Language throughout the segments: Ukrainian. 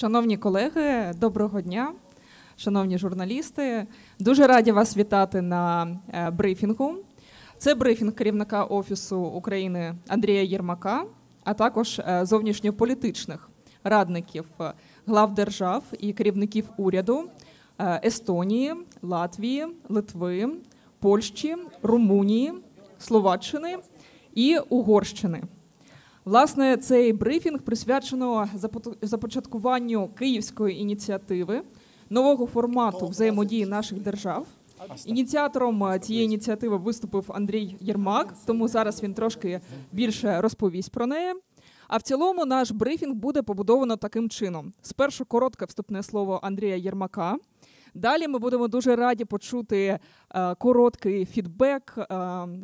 Шановні колеги, доброго дня, шановні журналісти. Дуже раді вас вітати на е, брифінгу. Це брифінг керівника Офісу України Андрія Єрмака, а також е, зовнішньополітичних радників е, глав держав і керівників уряду Естонії, Латвії, Литви, Польщі, Румунії, Словаччини і Угорщини. Власне, цей брифінг присвячено започаткуванню київської ініціативи нового формату взаємодії наших держав. Ініціатором е, цієї ініціативи виступив Андрій Єрмак, тому зараз він трошки більше розповість про неї. А в цілому наш брифінг буде побудовано таким чином: спершу коротке вступне слово Андрія Єрмака. Далі ми будемо дуже раді почути е, короткий фідбек е,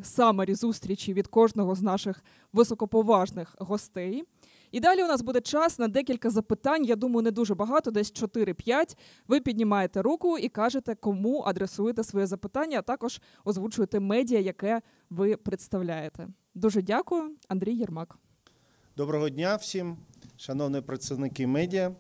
самері зустрічі від кожного з наших високоповажних гостей. І далі у нас буде час на декілька запитань. Я думаю, не дуже багато, десь 4-5. Ви піднімаєте руку і кажете, кому адресуєте своє запитання, а також озвучуєте медіа, яке ви представляєте. Дуже дякую, Андрій Єрмак. Доброго дня всім, шановні представники медіа.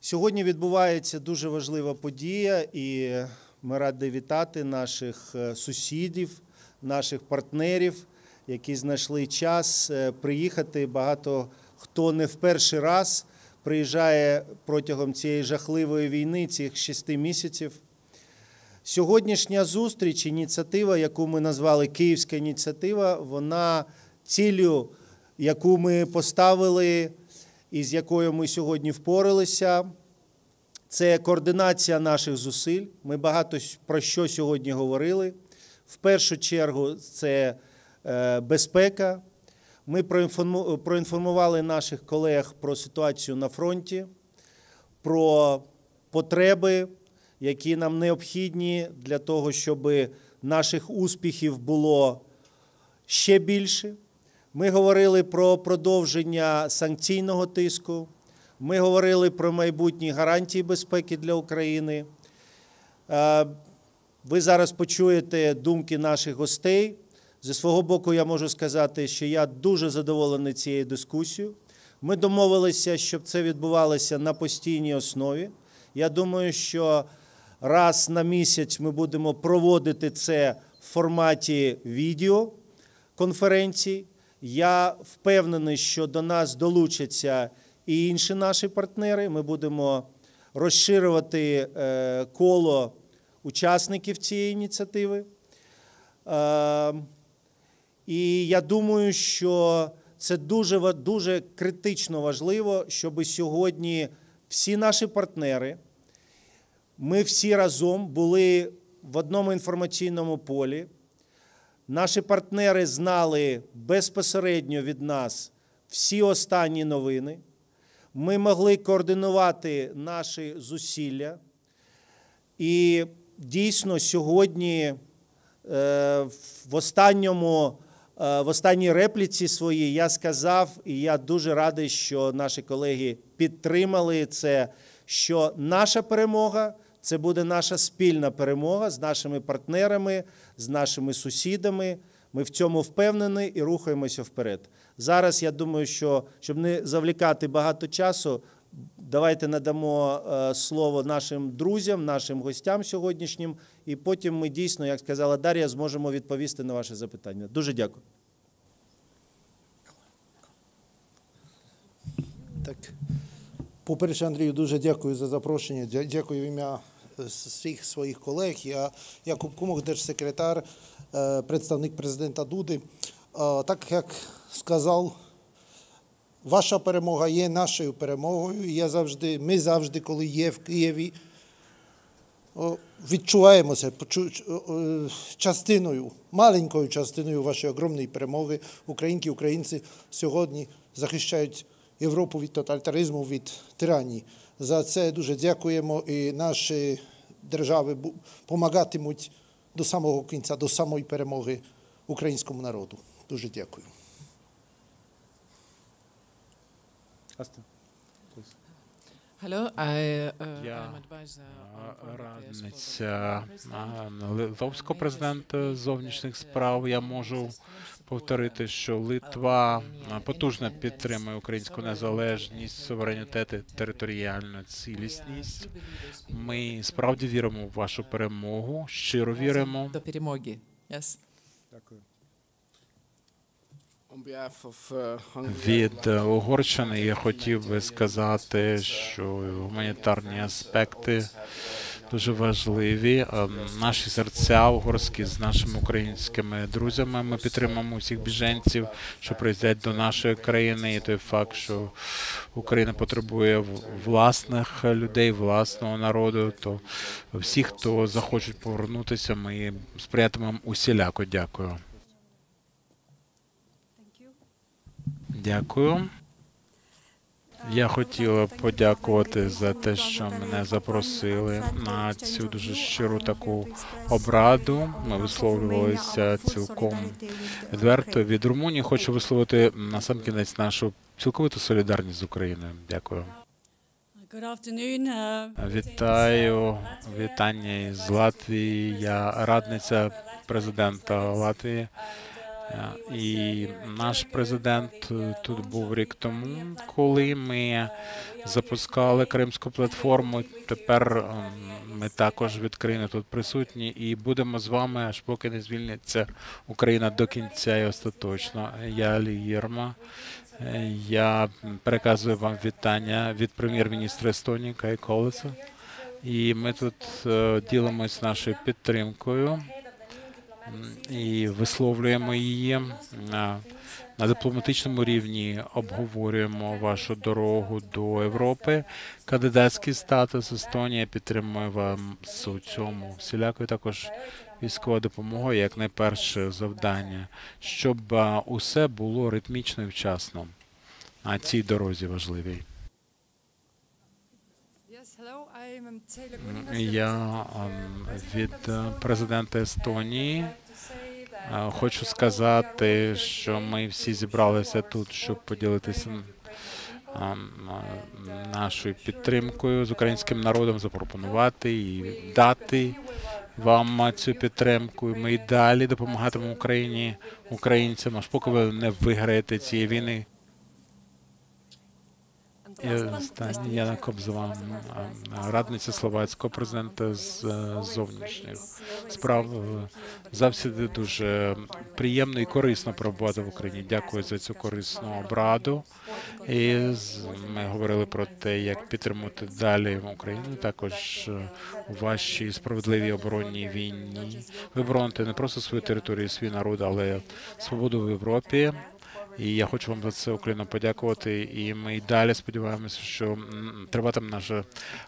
Сьогодні відбувається дуже важлива подія, і ми раді вітати наших е, сусідів, наших партнерів, які знайшли час е, приїхати. Багато хто не в перший раз приїжджає протягом цієї жахливої війни, цих шести місяців. Сьогоднішня зустріч, ініціатива, яку ми назвали Київська ініціатива, вона цілю, яку ми поставили і з якою ми сьогодні впоралися. Це координація наших зусиль. Ми багато про що сьогодні говорили. В першу чергу, це е, безпека. Ми проінформували наших колег про ситуацію на фронті, про потреби, які нам необхідні для того, щоб наших успіхів було ще більше. Ми говорили про продовження санкційного тиску. Ми говорили про майбутні гарантії безпеки для України. Е, ви зараз почуєте думки наших гостей. Зі свого боку, я можу сказати, що я дуже задоволений цією дискусією. Ми домовилися, щоб це відбувалося на постійній основі. Я думаю, що раз на місяць ми будемо проводити це в форматі відеоконференцій. Я впевнений, що до нас долучаться і інші наші партнери. Ми будемо розширювати е, коло учасників цієї ініціативи. Е, і я думаю, що це дуже дуже критично важливо, щоб сьогодні всі наші партнери, ми всі разом були в одному інформаційному полі. Наші партнери знали безпосередньо від нас всі останні новини. Ми могли координувати наші зусилля. І дійсно сьогодні е, в останньому, е, в останній репліці своїй я сказав, і я дуже радий, що наші колеги підтримали це, що наша перемога це буде наша спільна перемога з нашими партнерами, з нашими сусідами. Ми в цьому впевнені і рухаємося вперед. Зараз я думаю, що щоб не завлікати багато часу, давайте надамо е, слово нашим друзям, нашим гостям сьогоднішнім, і потім ми дійсно, як сказала Дар'я, зможемо відповісти на ваше запитання. Дуже дякую. Так, по-перше, Андрію, дуже дякую за запрошення. Дякую в ім'я всіх своїх колег. Я Якуб Кумок, держсекретар, е, представник президента Дуди. Е, так як сказав, ваша перемога є нашою перемогою. Я завжди, Ми завжди, коли є в Києві, відчуваємося частиною, маленькою частиною вашої огромної перемоги. Українки, українці сьогодні захищають Європу від тоталітаризму, від тиранії. За це дуже дякуємо і наші держави допомагатимуть до самого кінця, до самої перемоги українському народу. Дуже дякую. Hello, I, uh, Я радниця литовського президента зовнішніх справ. Я можу повторити, що Литва потужно підтримує українську незалежність, суверенітет і територіальну цілісність. Ми справді віримо в вашу перемогу, щиро віримо. До перемоги. Дякую. Від е, Угорщини я хотів би сказати, що гуманітарні аспекти дуже важливі. Е, Наші серця угорські з нашими українськими друзями. Ми підтримуємо всіх біженців, що приїздять до нашої країни. І той факт, що Україна потребує власних людей, власного народу, то всі, хто захочуть повернутися, ми сприятимемо усіляко. Дякую. Дякую. Я хотіла подякувати за те, що мене запросили на цю дуже щиру таку обраду. Ми висловлювалися цілком відверто. Від Румунії хочу висловити на сам кінець нашу цілковиту солідарність з Україною. Дякую. Uh, Вітаю вітання із Латвії. Я радниця президента Латвії. Е, І наш президент е, тут був рік тому, коли ми запускали кримську платформу. Тепер ем, ми також від країни тут присутні і будемо з вами, аж поки не звільниться Україна до кінця і остаточно. Я Алі Єрма. Е, Я переказую вам вітання від прем'єр-міністра Естонії Кай Колеса. І ми тут е, ділимось нашою підтримкою і висловлюємо її на, на дипломатичному рівні. Обговорюємо вашу дорогу до Європи. Кандидатський статус Естонія підтримує вас у цьому всілякою також. Військова допомога як найперше завдання, щоб усе було ритмічно і вчасно на цій дорозі важливій. Я від е, президента Естонії е, хочу сказати, що ми всі зібралися тут, щоб поділитися нашою підтримкою з українським народом, запропонувати і дати вам цю підтримку. Ми й далі допомагатимемо Україні, українцям, аж поки ви не виграєте цієї війни. Яна Кобзова, радниця словацького президента з е, зовнішніх справ. Завжди дуже приємно і корисно перебувати в Україні. Дякую за цю корисну обраду. І ми говорили про те, як підтримувати далі Україну. Також е, у вашій справедливій оборонній війні. Ви бороните не просто свою територію, свій народ, але свободу в Європі. І я хочу вам за це окремо подякувати. І ми й далі сподіваємося, що треба триватиме наша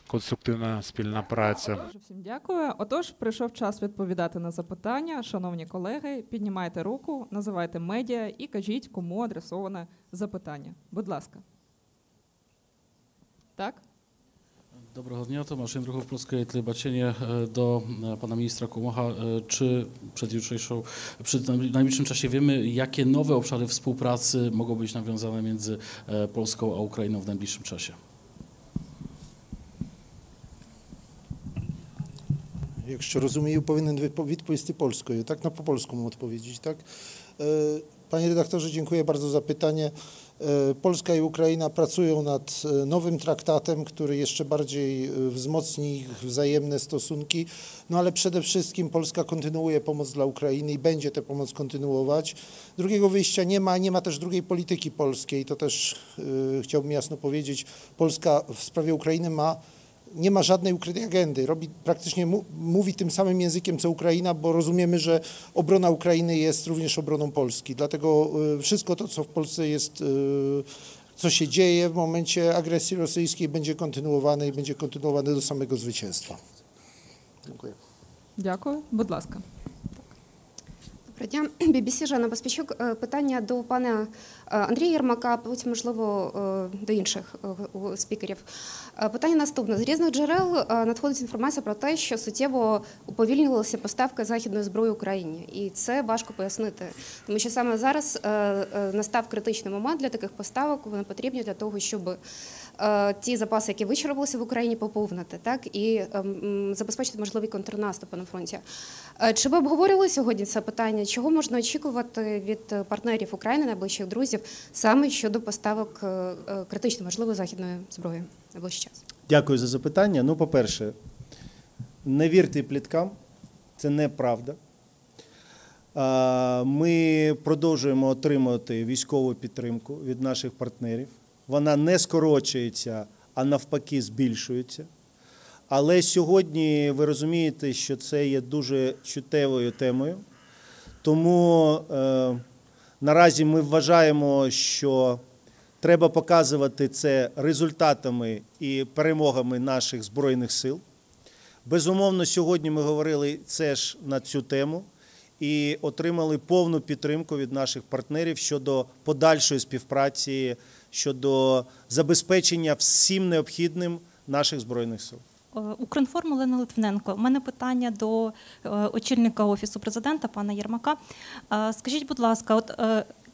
конструктивна спільна праця. Всім дякую. Отож, прийшов час відповідати на запитання. Шановні колеги, піднімайте руку, називайте медіа і кажіть, кому адресоване запитання. Будь ласка. Так? Dobrego dnia, Tomasz Jędruchów, Polskie Telebacienie. E, Do e, pana ministra Komocha. E, Czy przed jutrzejszą, przed naj- najbliższym czasie wiemy, jakie nowe obszary współpracy mogą być nawiązane między e, Polską a Ukrainą w najbliższym czasie? Якщо розумію, повинен відпо- відповісти польською. Так, на по польському odpowiedzieć, tak? E, Panie redaktorze, dziękuję bardzo za pytanie. E, Polska i Ukraina pracują nad e, nowym traktatem, który jeszcze bardziej e, wzmocni ich wzajemne stosunki, no ale przede wszystkim Polska kontynuuje pomoc dla Ukrainy i będzie tę pomoc kontynuować. Drugiego wyjścia nie ma, nie ma też drugiej polityki polskiej, to też e, chciałbym jasno powiedzieć. Polska w sprawie Ukrainy ma nie ma żadnej ukrytej agendy. Robi, praktycznie mu, mówi tym samym językiem co Ukraina, bo rozumiemy, że obrona Ukrainy jest również obroną Polski. Dlatego y, wszystko to, co w Polsce jest, y, co się dzieje w momencie agresji rosyjskiej, będzie kontynuowane i będzie kontynuowane do samego zwycięstwa. Dziękuję. Дякую. Будь ласка. Дня, BBC, Жанна Баспічук. Е, Питання до пана е, Андрія Єрмака, потім, можливо, е, до інших спікерів. Питання наступне. З різних джерел надходить інформація про те, що суттєво уповільнилися поставки західної зброї Україні. І це важко пояснити. Тому що саме зараз настав критичний момент для таких поставок. Вони потрібні для того, щоб ті запаси, які вичерпалися в Україні, поповнити, так і ем, забезпечити можливі контрнаступи на фронті. Е, Чи ви обговорювали сьогодні це питання? Чого можна очікувати від партнерів України, найближчих друзів, саме щодо поставок е, е, критично важливої західної зброї найближчий час? Дякую за запитання. Ну, по-перше, не вірте пліткам, це неправда. Ми продовжуємо отримувати військову підтримку від наших партнерів. Вона не скорочується, а навпаки, збільшується. Але сьогодні ви розумієте, що це є дуже чутливою темою. Тому е, наразі ми вважаємо, що треба показувати це результатами і перемогами наших Збройних сил. Безумовно, сьогодні ми говорили це ж на цю тему і отримали повну підтримку від наших партнерів щодо подальшої співпраці, щодо забезпечення всім необхідним наших Збройних сил. Е, Укрінформ Олена Литвиненко. У мене питання до е, очільника офісу президента пана Єрмака. Е, Скажіть, будь ласка, от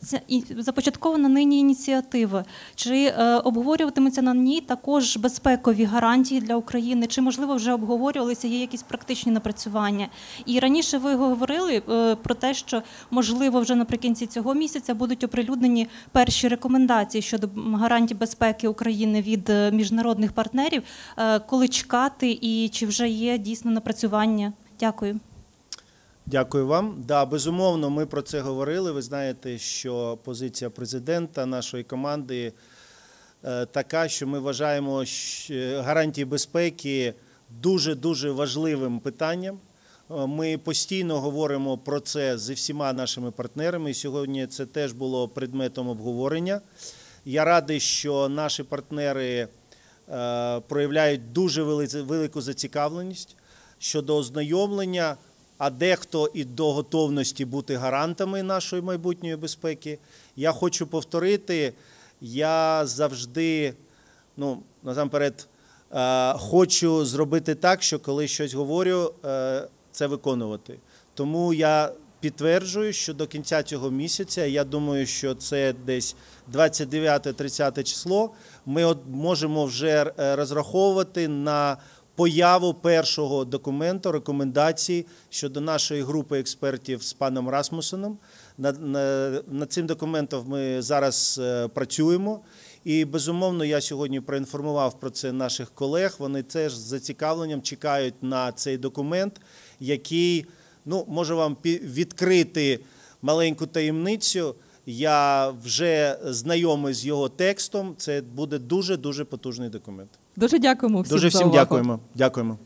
ця започаткована нині ініціатива. Чи е, обговорюватимуться на ній також безпекові гарантії для України? Чи можливо вже обговорювалися є якісь практичні напрацювання? І раніше ви говорили е, про те, що можливо вже наприкінці цього місяця будуть оприлюднені перші рекомендації щодо гарантій безпеки України від е, міжнародних партнерів. Коли чекати і чи вже є дійсно напрацювання? Дякую. Дякую вам. Да, безумовно, ми про це говорили. Ви знаєте, що позиція президента нашої команди е, така, що ми вважаємо щ- гарантії безпеки дуже дуже важливим питанням. Е, Ми постійно говоримо про це зі всіма нашими партнерами. Сьогодні це теж було предметом обговорення. Я радий, що наші партнери е, проявляють дуже велику зацікавленість щодо ознайомлення, а дехто і до готовності бути гарантами нашої майбутньої безпеки. Я хочу повторити, я завжди, ну, насамперед, е, хочу зробити так, що коли щось говорю, е, це виконувати. Тому я підтверджую, що до кінця цього місяця, я думаю, що це десь 29-30 число, ми можемо вже е, розраховувати на появу першого документу рекомендацій щодо нашої групи експертів з паном Расмусеном. Над, цим документом ми зараз е, працюємо. І безумовно, я сьогодні проінформував про це наших колег. Вони теж з зацікавленням чекають на цей документ, який ну можу вам відкрити маленьку таємницю. Я вже знайомий з його текстом. Це буде дуже дуже потужний документ. Дуже дякуємо всім Дуже за всім увагу. дякуємо. Дякуємо.